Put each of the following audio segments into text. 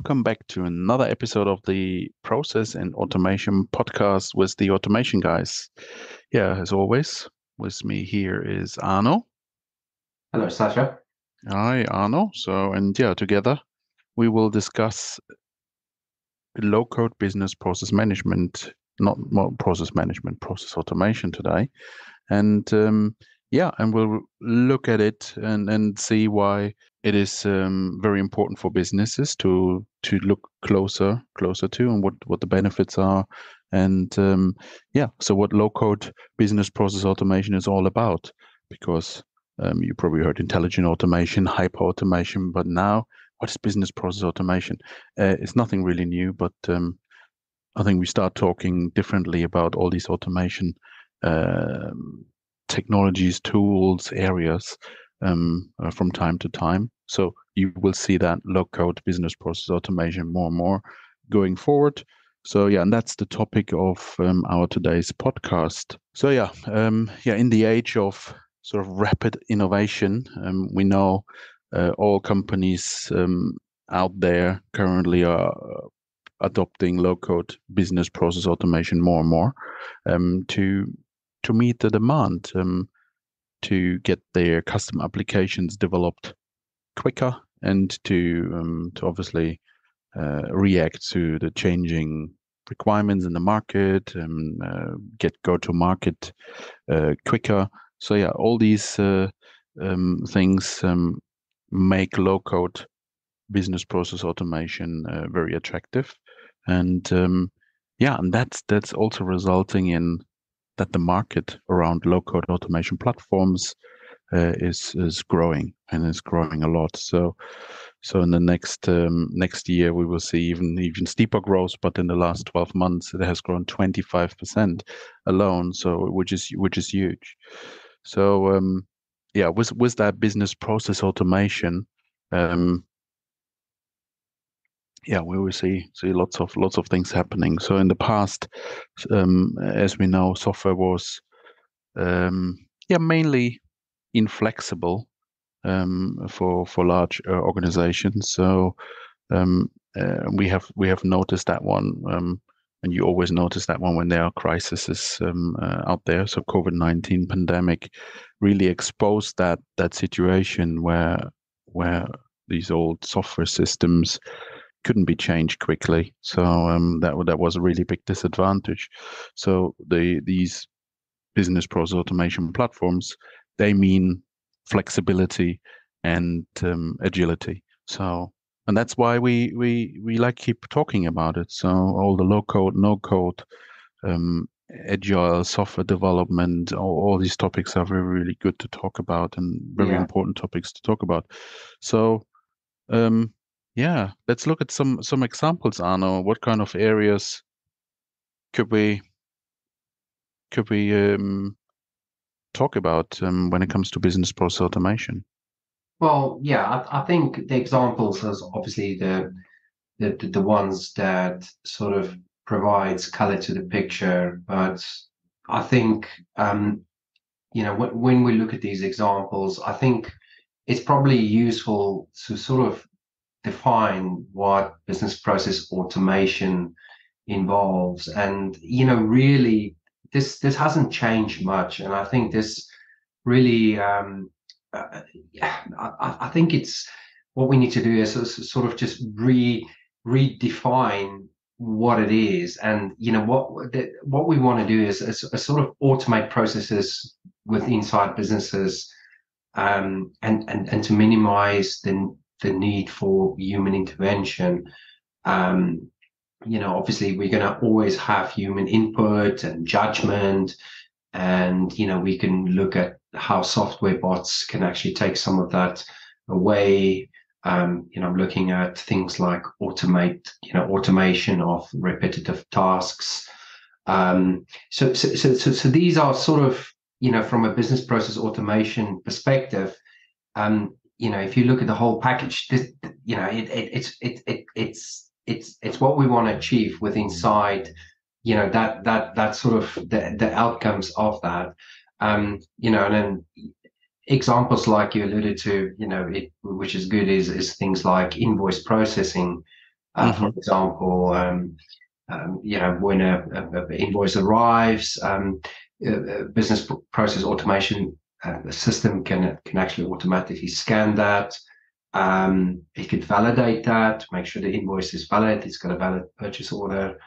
Welcome back to another episode of the Process and Automation podcast with the Automation Guys. Yeah, as always, with me here is Arno. Hello, Sasha. Hi, Arno. So, and yeah, together we will discuss low code business process management, not more process management, process automation today. And um, yeah, and we'll look at it and, and see why it is um, very important for businesses to to look closer closer to and what what the benefits are. And um, yeah so what low code business process automation is all about because um, you probably heard intelligent automation hyper automation but now what is business process automation? Uh, it's nothing really new but um, i think we start talking differently about all these automation uh, technologies tools areas um, uh, from time to time. So you will see that low code business process automation more and more going forward. So yeah, and that's the topic of um, our today's podcast. So yeah, um, yeah, in the age of sort of rapid innovation, um, we know uh, all companies um, out there currently are adopting low code business process automation more and more um, to to meet the demand. Um, to get their custom applications developed quicker and to um, to obviously uh, react to the changing requirements in the market and uh, get go to market uh, quicker. So yeah, all these uh, um, things um, make low code business process automation uh, very attractive, and um, yeah, and that's that's also resulting in that the market around low code automation platforms uh, is is growing and is growing a lot. So so in the next um, next year we will see even even steeper growth. But in the last 12 months it has grown 25% alone. So which is which is huge. So um, yeah, with with that business process automation, um, yeah, we will see see lots of lots of things happening. So in the past, um, as we know, software was um, yeah mainly inflexible um, for for large uh, organizations. So um, uh, we have we have noticed that one, um, and you always notice that one when there are crises um, uh, out there. So COVID nineteen pandemic really exposed that that situation where where these old software systems couldn't be changed quickly. So um, that that was a really big disadvantage. So the these business process automation platforms they mean flexibility and um, agility. So and that's why we we we like keep talking about it. So all the low code, no code, um, agile software development, all, all, these topics are very really good to talk about and very yeah. important topics to talk about. So um, yeah, let's look at some some examples, Arno. What kind of areas could we could we um, talk about um, when it comes to business process automation? Well, yeah, I, I think the examples is obviously the, the the ones that sort of provides color to the picture, but I think um, you know when, when we look at these examples, I think it's probably useful to sort of define what business process automation involves. And you know really this this hasn't changed much. And i think this really um uh, I, I think it's what we need to do is sort of just re redefine what it is. And you know what what we want to do is, is, is sort of automate processes with inside businesses um, and and and to minimize the the need for human intervention. Um, you know, obviously, we're going to always have human input and judgment, and you know, we can look at how software bots can actually take some of that away. Um, you know, I'm looking at things like automate, you know, automation of repetitive tasks. Um, so, so, so, so, these are sort of, you know, from a business process automation perspective, um, you know, if you look at the whole package, this, you know, it, it, it's it, it, it's it's it's what we want to achieve with inside, you know, that that that sort of the, the outcomes of that. Um, you know, and then examples like you alluded to, you know, it, which is good is is things like invoice processing, Uh, mm-hmm. For example, um, um, you know, when a, a, a invoice arrives, um, a, business process automation uh, the system can can actually automatically scan that. Um, it could validate that, make sure the invoice is valid, it's got a valid purchase order,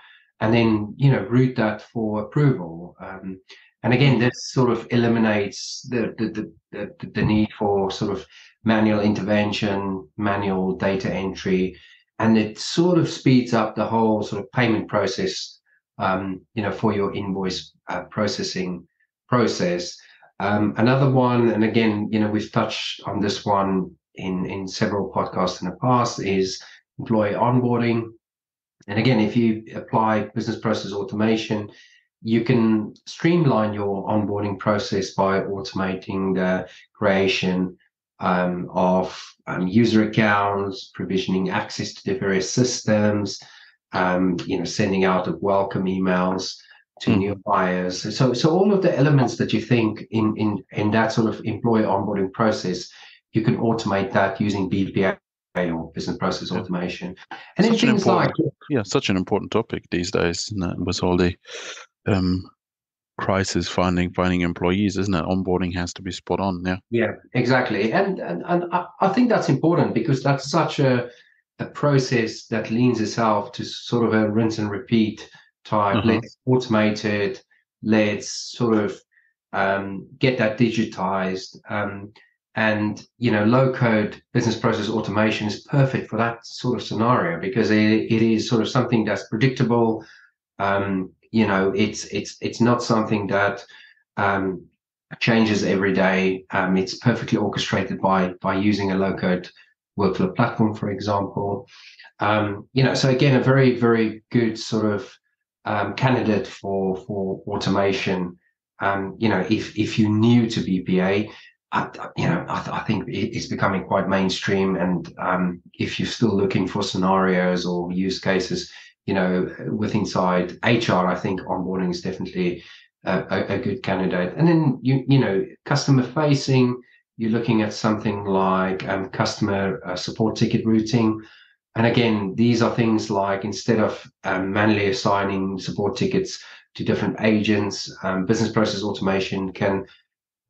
and then you know route that for approval. Um, and again, this sort of eliminates the the, the the, the need for sort of manual intervention, manual data entry, and it sort of speeds up the whole sort of payment process. Um, you know, for your invoice uh, processing process. Um, another one, and again, you know, we've touched on this one in in several podcasts in the past, is employee onboarding. And again, if you apply business process automation, you can streamline your onboarding process by automating the creation um, of um, user accounts, provisioning access to the various systems, um, you know, sending out of welcome emails to mm. new buyers. So, so all of the elements that you think in in in that sort of employee onboarding process, you can automate that using BPA or business process yeah. automation. And such then things like yeah, such an important topic these days with all the um, crisis finding finding employees, isn't it? Onboarding has to be spot on. Yeah. Yeah, exactly. And and, and I, I think that's important because that's such a a process that leans itself to sort of a rinse and repeat type. Uh-huh. Let's automate it. Let's sort of um, get that digitized. Um, and you know, low code business process automation is perfect for that sort of scenario because it, it is sort of something that's predictable. Um, you know, it's it's it's not something that um, changes every day. Um, it's perfectly orchestrated by by using a low code workflow platform, for example. Um, you know, so again, a very very good sort of um, candidate for for automation. Um, you know, if if you're new to BPA, I, you know, I, I, think it's becoming quite mainstream. And um, if you're still looking for scenarios or use cases, you know, with inside HR, I think onboarding is definitely a, a good candidate. And then you you know, customer facing, you're looking at something like um, customer uh, support ticket routing. And again, these are things like instead of um, manually assigning support tickets to different agents, um, business process automation can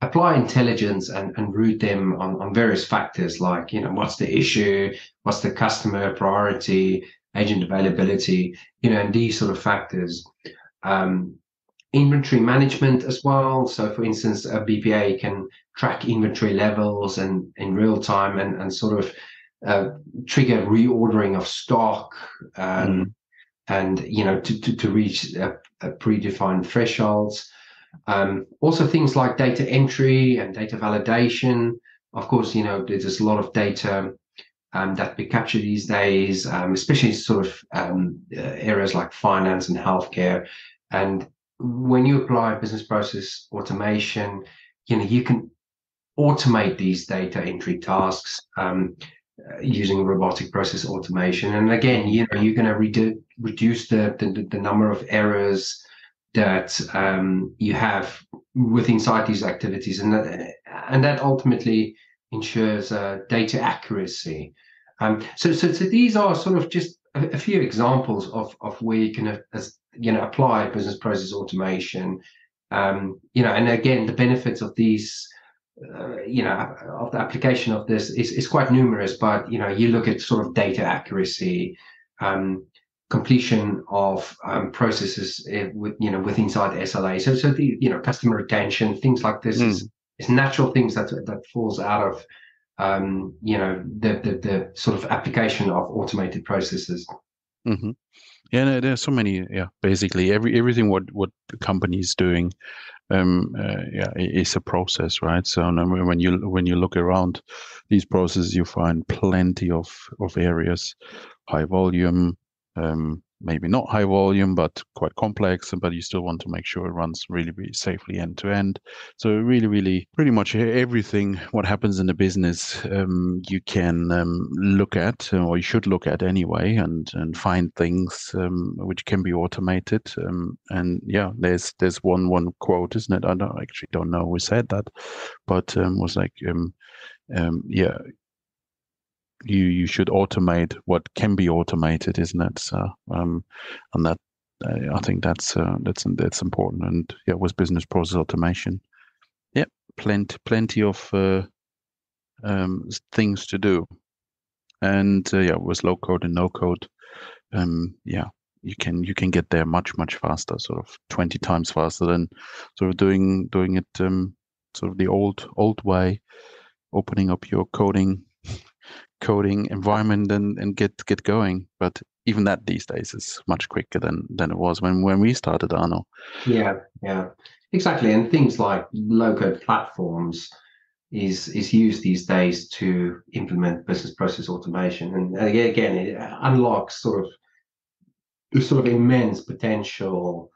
apply intelligence and, and route them on, on various factors like, you know, what's the issue, what's the customer priority, agent availability, you know, and these sort of factors. Um, inventory management as well. So, for instance, a BPA can track inventory levels and in real time and, and sort of uh, trigger reordering of stock um, mm. and you know to, to, to reach a, a predefined thresholds. Um, also, things like data entry and data validation. Of course, you know there's a lot of data um, that we capture these days, um, especially sort of um, uh, areas like finance and healthcare. And when you apply business process automation, you know you can automate these data entry tasks um, using robotic process automation. And again, you know you're going to redu- reduce the, the, the number of errors that um, you have with inside these activities, and that, and that ultimately ensures uh, data accuracy. Um, so, so, so these are sort of just a, a few examples of, of where you can, uh, as, you know, apply business process automation. Um, you know, and again, the benefits of these, uh, you know, of the application of this is, is quite numerous. But you know, you look at sort of data accuracy, um, completion of um, processes uh, with you know with inside SLA. So, so the you know customer retention, things like this mm. is, is natural things that that falls out of um, you know the, the, the sort of application of automated processes. Mm-hmm. Yeah, no, there's so many. Yeah, basically every everything what what the company is doing, um, uh, yeah, is a process, right? So when you when you look around these processes, you find plenty of of areas, high volume, um, maybe not high volume, but quite complex, but you still want to make sure it runs really, really safely end to end. So really, really, pretty much everything what happens in the business um, you can um, look at, uh, or you should look at anyway, and and find things um, which can be automated. Um, and yeah, there's there's one one quote, isn't it? I don't actually don't know who said that, but um, was like um, yeah you you should automate what can be automated, isn't it? So um, and that uh, I think that's uh, that's that's important. And yeah, with business process automation, yeah, plenty plenty of uh, um, things to do. And uh, yeah, with low code and no code, um, yeah, you can you can get there much much faster, sort of twenty times faster than sort of doing doing it um, sort of the old old way, opening up your coding coding environment and, and get get going. But even that these days is much quicker than than it was when when we started Arno. Yeah, yeah, exactly. And things like low code platforms is is used these days to implement business process automation, and again, it unlocks sort of sort of immense potential.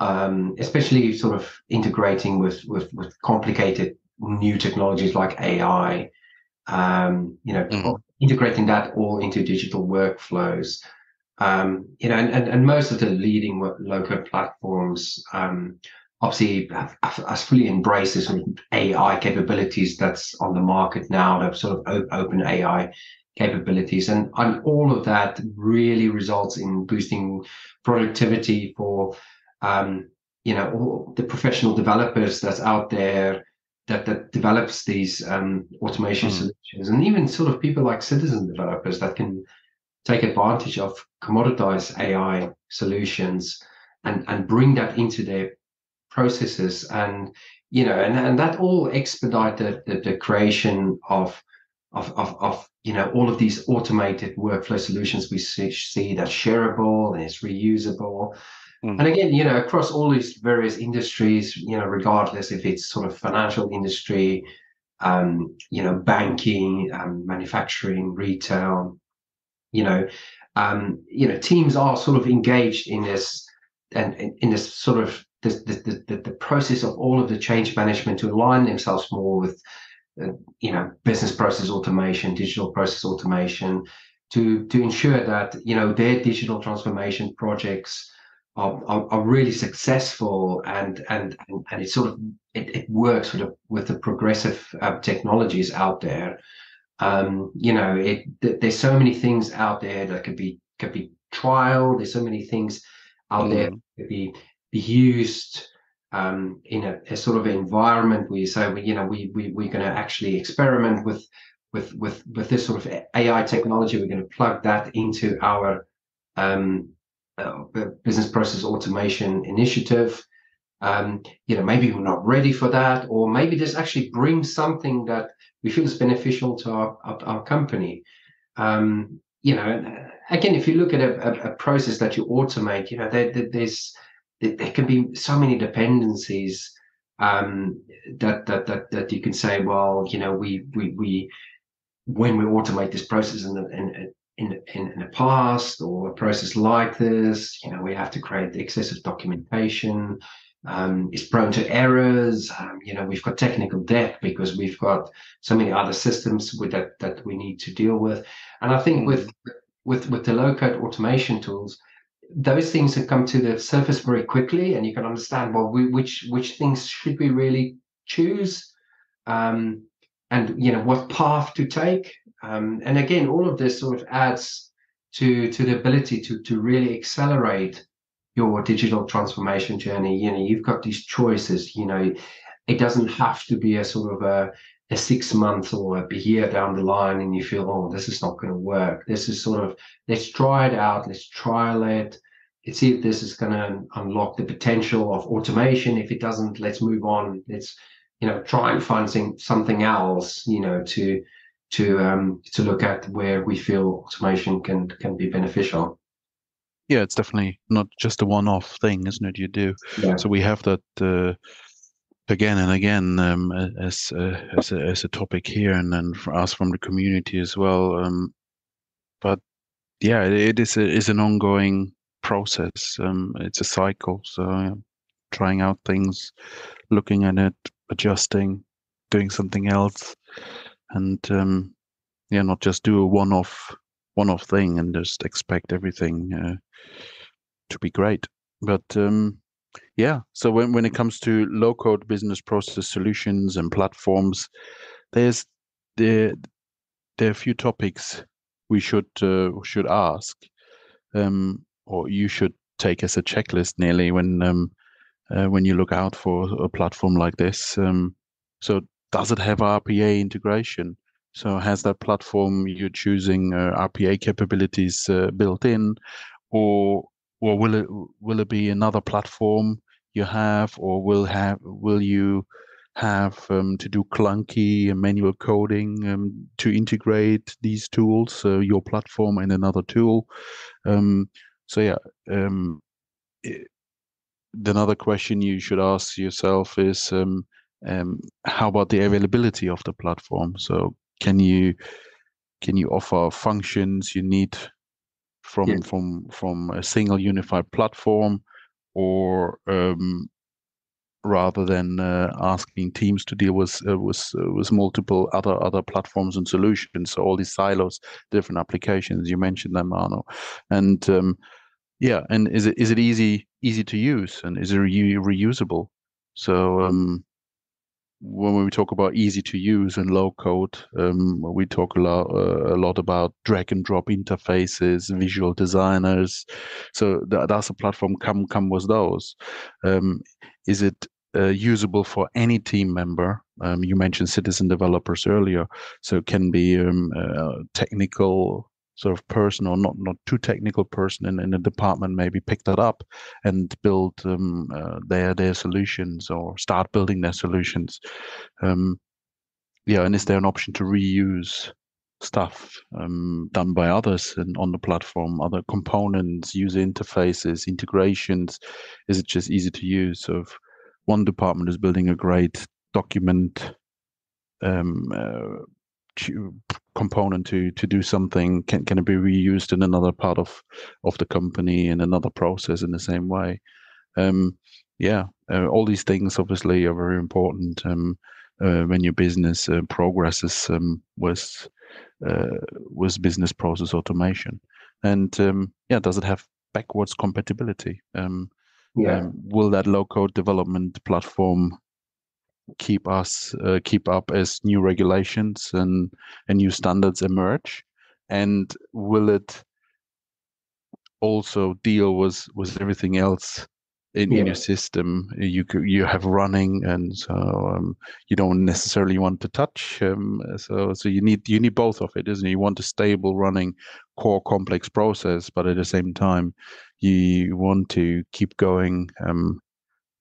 Um, especially sort of integrating with, with with complicated new technologies like AI, um, you know, mm. integrating that all into digital workflows. Um, you know, and, and, and most of the leading low-code platforms um, obviously have, have, fully embraced the sort of AI capabilities that's on the market now, the sort of open AI capabilities. And, and all of that really results in boosting productivity for, um, you know, all the professional developers that's out there that that develops these um, automation mm. solutions, and even sort of people like citizen developers that can take advantage of commoditized AI solutions and and bring that into their processes, and you know, and and that all expedite the the, the creation of of, of, of you know all of these automated workflow solutions we see, see that's shareable and it's reusable Mm. And again, you know, across all these various industries, you know, regardless if it's sort of financial industry, um, you know, banking, um, manufacturing, retail, you know, um, you know, teams are sort of engaged in this and in, this sort of this, the, the, the process of all of the change management to align themselves more with, uh, you know, business process automation, digital process automation, to to ensure that you know their digital transformation projects are, are, are, really successful and and and it sort of it, it works with the, with the progressive uh, technologies out there. Um, you know it th- there's so many things out there that could be could be trial there's so many things out mm. there that could be be used um, in a, a, sort of environment where you say well, you know we, we we're going to actually experiment with with with with this sort of AI technology. We're going to plug that into our um, uh, business process automation initiative. Um, you know, maybe we're not ready for that, or maybe this actually brings something that we feel is beneficial to our, our, our company. Um, you know, again, if you look at a, a, a process that you automate, you know, there, there, there's there, there can be so many dependencies um, that that that that you can say, well, you know, we we we when we automate this process and and in, in, in the past or a process like this, you know, we have to create excessive documentation. Um, it's prone to errors. Um, you know, we've got technical debt because we've got so many other systems with that that we need to deal with. And I think with mm-hmm. with with the low code automation tools, those things have come to the surface very quickly, and you can understand well we, which which things should we really choose, um, and you know what path to take. Um, and again, all of this sort of adds to to the ability to to really accelerate your digital transformation journey. You know, you've got these choices. You know, it doesn't have to be a sort of a a six month or a year down the line and you feel, oh, this is not going to work. This is sort of, let's try it out, let's trial it, let's see if this is going to unlock the potential of automation. If it doesn't, let's move on. Let's, you know, try and find something else, you know, to to um, to look at where we feel automation can can be beneficial. Yeah, it's definitely not just a one-off thing, isn't it? You do. Yeah. So we have that uh, again and again um, as uh, as, a, as a topic here, and then for us from the community as well. Um, but yeah, it, is a, is an ongoing process. Um, it's a cycle. So yeah, trying out things, looking at it, adjusting, doing something else and um, yeah, not just do a one-off one-off thing and just expect everything uh, to be great. But um, yeah, so when when it comes to low-code business process solutions and platforms, there's the there are a few topics we should uh, should ask, um, or you should take as a checklist nearly when um, uh, when you look out for a platform like this. Um, so does it have RPA integration? So has that platform you're choosing uh, RPA capabilities uh, built in, or or will it will it be another platform you have, or will have will you have um, to do clunky manual coding um, to integrate these tools, so your platform and another tool. Um, so yeah, um, it, another question you should ask yourself is um, um, how about the availability of the platform? So can you can you offer functions you need from yeah. from from a single unified platform, or um, rather than uh, asking teams to deal with uh, with uh, with multiple other other platforms and solutions. So all these silos, different applications. You mentioned them, Arno, and um, yeah, and is it is it easy easy to use and is it re- reusable? So um, when we talk about easy to use and low code, um, we talk a lot, uh, a lot about drag and drop interfaces, visual designers. So th- does a platform come come with those? Um, is it uh, usable for any team member? Um, you mentioned citizen developers earlier, so it can be um, technical sort of person or not not too technical person in, in a department maybe pick that up and build um, uh, their their solutions or start building their solutions. Um, yeah and is there an option to reuse stuff um, done by others and on the platform other components user interfaces integrations? Is it just easy to use? So if one department is building a great document um, uh, component to to do something can can it be reused in another part of of the company in another process in the same way. Um, yeah uh, all these things obviously are very important um, uh, when your business uh, progresses um, with uh, with business process automation. And um, yeah does it have backwards compatibility? Um, yeah. Um, will that low code development platform keep us uh, keep up as new regulations and, and new standards emerge? And will it also deal with with everything else in, yeah. in your system? You you have running and so um, you don't necessarily want to touch um, so so you need you need both of it isn't it? You want a stable running core complex process but at the same time you want to keep going um,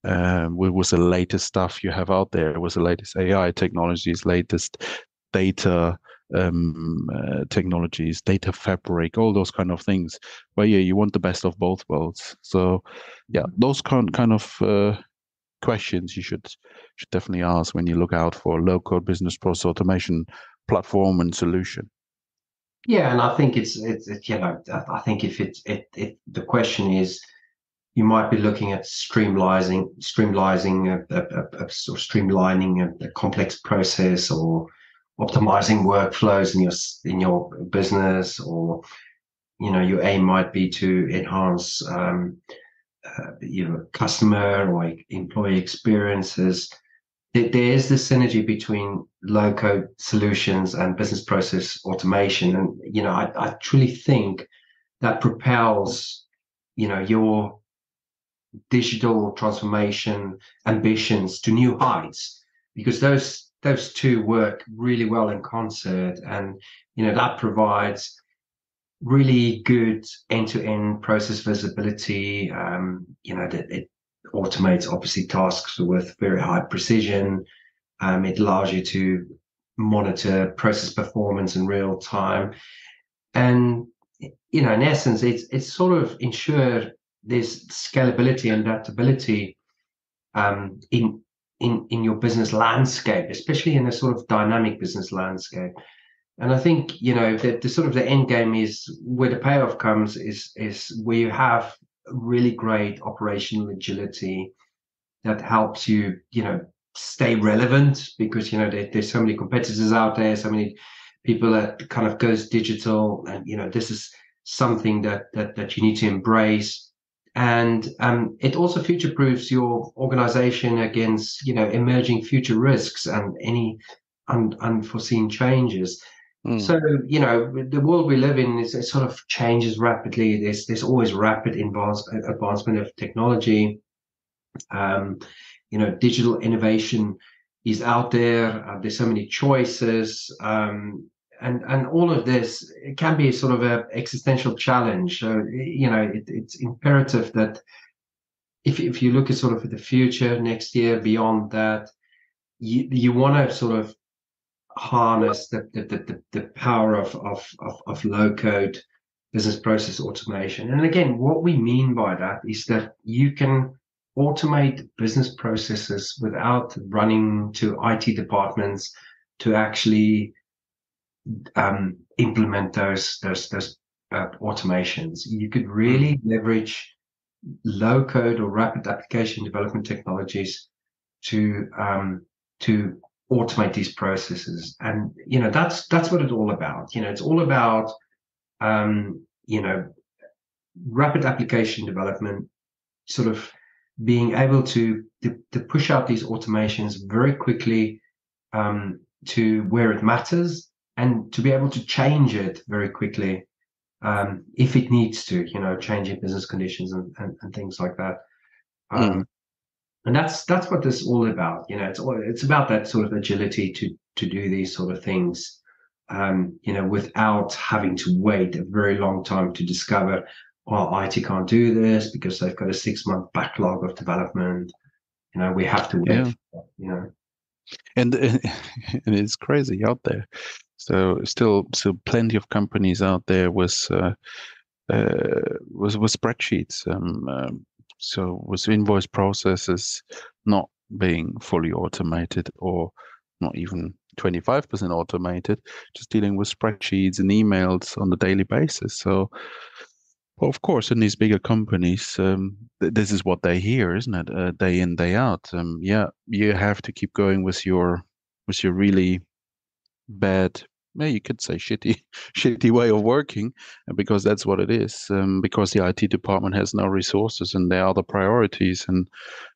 um, was the latest stuff you have out there, It was the latest AI technologies, latest data um, uh, technologies, data fabric, all those kind of things. But yeah, you want the best of both worlds. So yeah, those kind kind of uh, questions you should should definitely ask when you look out for low code business process automation platform and solution. Yeah, and I think it's it's, it's you know I think if it's it, it the question is you might be looking at streamlining, streamlining, a, a, a, sort of streamlining a, complex process, or optimizing workflows in your in your business, or you know your aim might be to enhance um, uh, customer or employee experiences. There is the synergy between low code solutions and business process automation, and you know I, I truly think that propels you know your digital transformation ambitions to new heights because those those two work really well in concert and you know that provides really good end-to-end process visibility um, you know that it automates obviously tasks with very high precision. Um, it allows you to monitor process performance in real time. And you know in essence it's it's sort of ensured there's scalability and adaptability um, in in in your business landscape, especially in a sort of dynamic business landscape. And I think you know the, the sort of the end game is where the payoff comes is is where you have really great operational agility that helps you you know stay relevant because you know there, there's so many competitors out there, so many people that kind of goes digital, and you know this is something that that that you need to embrace and um, it also future proofs your organization against you know emerging future risks and any un- unforeseen changes Mm. So you know, the world we live in is it sort of changes rapidly. There's there's always rapid advance, advancement of technology. Um, you know, digital innovation is out there. Uh, there's so many choices, um, and and all of this it can be sort of an existential challenge. So you know, it, it's imperative that if if you look at sort of the future next year, beyond that, you you want to sort of harness the the, the, the power of, of, of, of low code business process automation. And again, what we mean by that is that you can automate business processes without running to IT departments to actually um, implement those those those uh, automations. You could really mm-hmm. leverage low code or rapid application development technologies to um, to automate these processes and you know that's that's what it's all about you know it's all about um you know rapid application development sort of being able to to, to push out these automations very quickly um to where it matters and to be able to change it very quickly um if it needs to you know changing business conditions and and, and things like that. Um, mm. and that's that's what this is all about you know it's all it's about that sort of agility to to do these sort of things um, you know without having to wait a very long time to discover well IT can't do this because they've got a six month backlog of development. You know we have to wait yeah. you know? And and it's crazy out there so still still plenty of companies out there with uh, uh, with, with spreadsheets um, um, so with invoice processes not being fully automated or not even 25% automated, just dealing with spreadsheets and emails on a daily basis. So, well, of course, in these bigger companies, um, th- this is what they hear, isn't it? Uh, day in, day out. Um, yeah, you have to keep going with your with your really bad yeah, you could say shitty, shitty way of working, uh, because that's what it is. Um, because the IT department has no resources and there are other priorities, and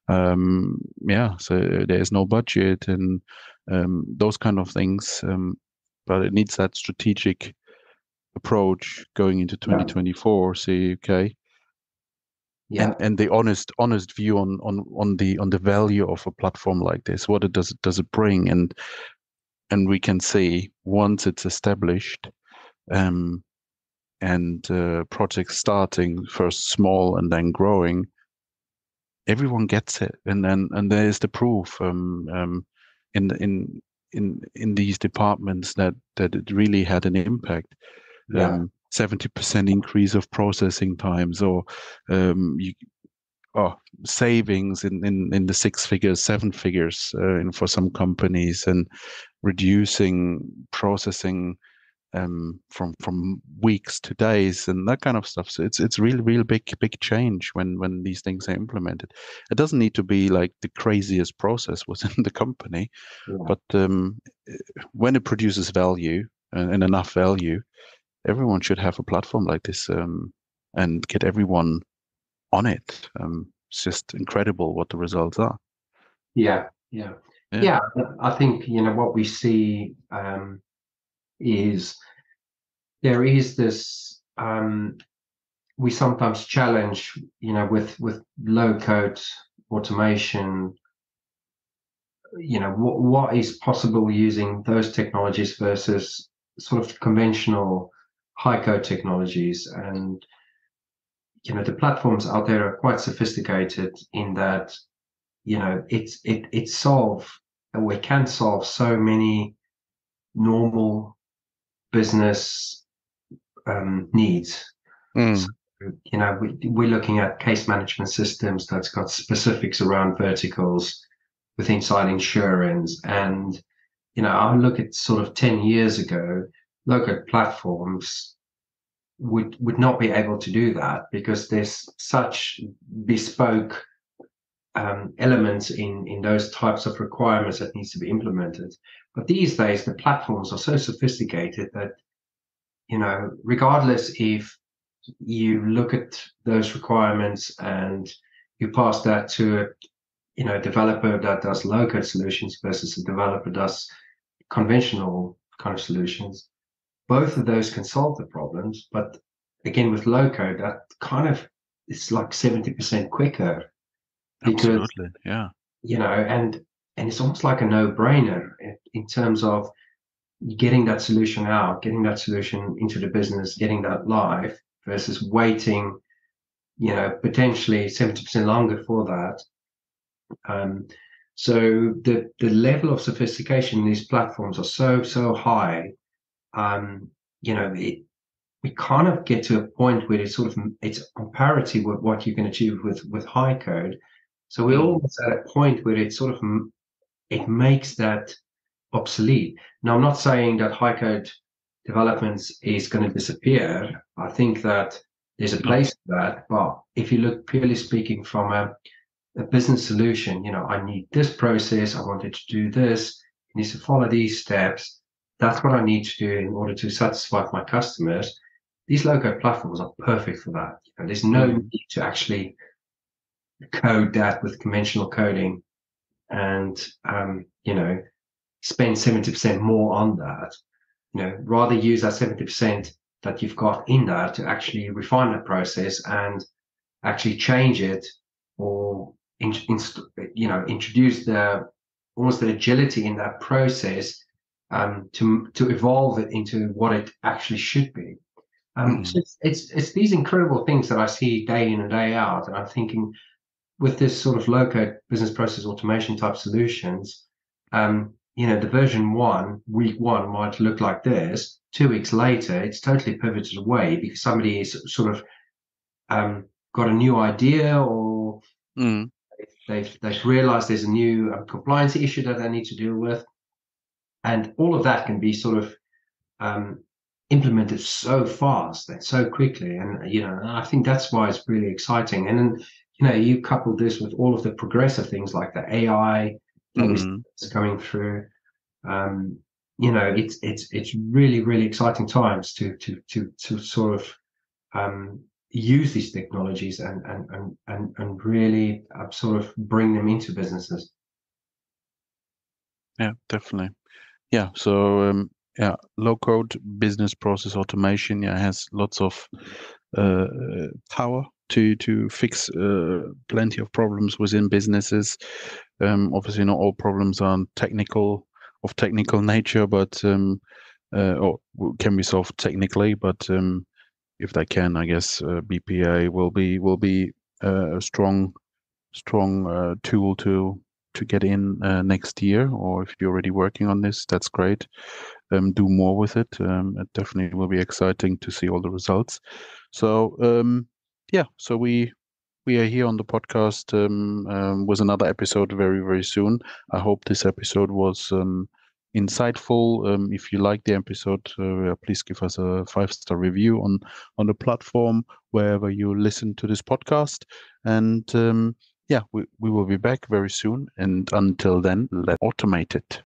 um, yeah, so there's no budget and um, those kind of things. Um, but it needs that strategic approach going into 2024. Yeah. See, okay. Yeah. And, and the honest honest view on, on on the on the value of a platform like this what it does does it bring and and we can see once it's established um, and uh, projects starting first small and then growing, everyone gets it, and then and there is the proof um, um, in in in in these departments that that it really had an impact. Yeah. Um, 70% increase of processing times or um, you, oh, savings in, in, in the six figures, seven figures uh, in, for some companies, and reducing processing um, from from weeks to days and that kind of stuff. So it's it's really real big big change when when these things are implemented. It doesn't need to be like the craziest process within the company, yeah. but um, when it produces value and, and, enough value, everyone should have a platform like this um, and get everyone on it. Um, it's just incredible what the results are. Yeah, yeah. Yeah. yeah, I think you know what we see um, is there is this. Um, we sometimes challenge, you know, with with low code automation. You know, what what is possible using those technologies versus sort of conventional high code technologies, and you know, the platforms out there are quite sophisticated in that you know it's it it solve and we can solve so many normal business um, needs. Mm. So, you know, we, we're looking at case management systems that's got specifics around verticals with inside insurance. And, you know, I look at sort of 10 years ago, look at platforms would would not be able to do that because there's such bespoke um, elements in in those types of requirements that needs to be implemented. But these days, the platforms are so sophisticated that you know, regardless if you look at those requirements and you pass that to a you know developer that does low code solutions versus a developer does conventional kind of solutions both of those can solve the problems, but again with low code, that kind of it's like seventy percent quicker. Because, Absolutely, yeah. You know, and and it's almost like a no-brainer in terms of getting that solution out, getting that solution into the business, getting that live versus waiting, you know, potentially 70% longer for that. Um, so the the level of sophistication in these platforms are so so high. Um, you know, it, we kind of get to a point where it's sort of it's on parity with what you can achieve with with high code. So we're hmm. almost at a point where it sort of it makes that obsolete. Now, I'm not saying that high code developments is going to disappear. I think that there's a place for that. But if you look purely speaking from a, a business solution, you know, I need this process, I wanted to do this, it needs to follow these steps. That's what I need to do in order to satisfy my customers. These code platforms are perfect for that. Know, there's no mm. need to actually code that with conventional coding and um, you know spend 70% more on that you know rather use that 70% that you've got in there to actually refine that process and actually change it or in, in, you know introduce the almost the agility in that process um, to to evolve it into what it actually should be. Um, mm. so it's, it's, it's these incredible things that I see day in and day out, and I'm thinking, with this sort of low code business process automation type solutions, um, you know, the version one, week one might look like this. Two weeks later, it's totally pivoted away because somebody is sort of um, got a new idea or mm. they've, they've realized there's a new um, compliance issue that they need to deal with. And all of that can be sort of um, implemented so fast and so quickly. And, you know, I think that's why it's really exciting. And then you know, you couple this with all of the progressive things like the AI mm-hmm. that's coming through. Um, you know, it's it's it's really really exciting times to to to to sort of um, use these technologies and and and and, and really uh, sort of bring them into businesses. Yeah, definitely. Yeah. So um, yeah, low code business process automation yeah has lots of uh, power to to fix uh, plenty of problems within businesses. Um, obviously, not all problems are technical of technical nature, but um, uh, or can be solved technically. But um, if they can, I guess uh, BPA will be will be uh, a strong strong uh, tool to to get in uh, next year. Or if you're already working on this, that's great. Um, do more with it. Um, it definitely will be exciting to see all the results. So um, yeah, so we we are here on the podcast um, um, with another episode very very soon. I hope this episode was um, insightful. Um, if you like the episode, uh, please give us a five star review on on the platform wherever you listen to this podcast. And um, yeah, we, we will be back very soon. And until then, let's automate it.